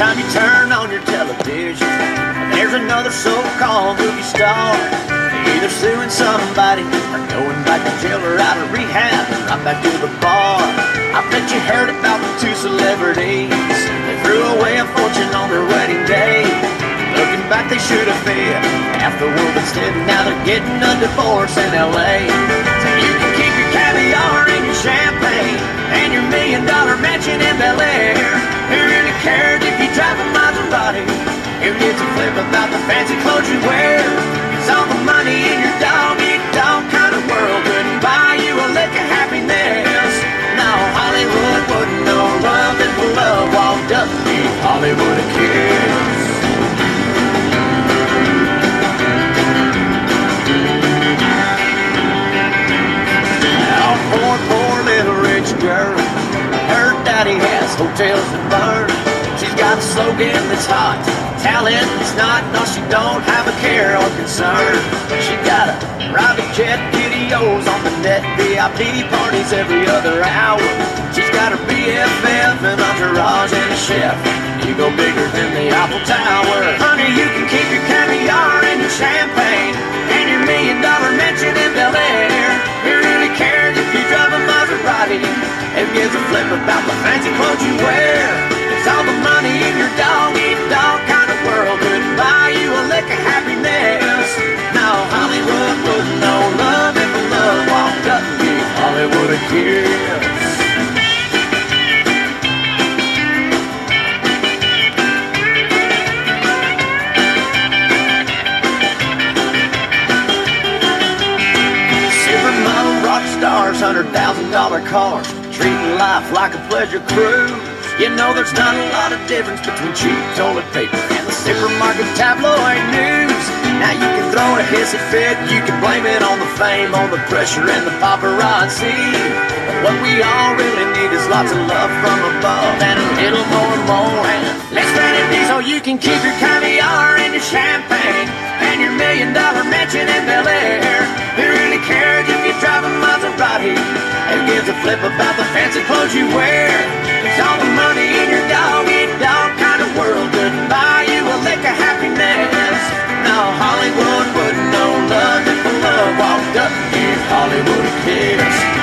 on your television. There's another so-called movie star. Either suing somebody or going back to jail or out of rehab and right back to the bar. I bet you heard about the two celebrities. They threw away a fortune on their wedding day. Looking back, they should have fed half the world instead. Now they're getting a divorce in L.A. So you can keep your caviar and your champagne and your million dollar mansion in Bel fancy clothes you wear? Cause all the money in your dog eat dog kind of world couldn't buy you a lick of happiness. No, Hollywood wouldn't know love if love walked up to. Hollywood a kiss. Now, poor, poor little rich girl. Her daddy has hotels that burn. Got a slogan that's hot. Talent is not, no, she don't have a care or concern. She got a private jet videos on the net, VIP parties every other hour. She's got her BFF, an entourage, and a chef. You go bigger than the Eiffel Tower. Honey, you can keep your caviar and your champagne and your million dollar mansion in Bel Air. Who really cares if you drive a Maserati? Who gives a flip about the fancy clothes hundred thousand dollar cars, treating life like a pleasure cruise. You know there's not a lot of difference between cheap toilet paper and the supermarket tabloid news. Now you can throw a hissy fit, you can blame it on the fame, on the pressure and the paparazzi. What we all really need is lots of love from above and a little more and more. And let's spread it so you can keep your caviar and your champagne and your million dollar mansion in Bel Air. Who really cares if you drive a Maserati? Who gives a flip about the fancy clothes you wear? It's all the money in your dog eat dog kind of world Goodbye, you a lick of happiness. No, Hollywood wouldn't know love if love walked up and gave Hollywood a kiss.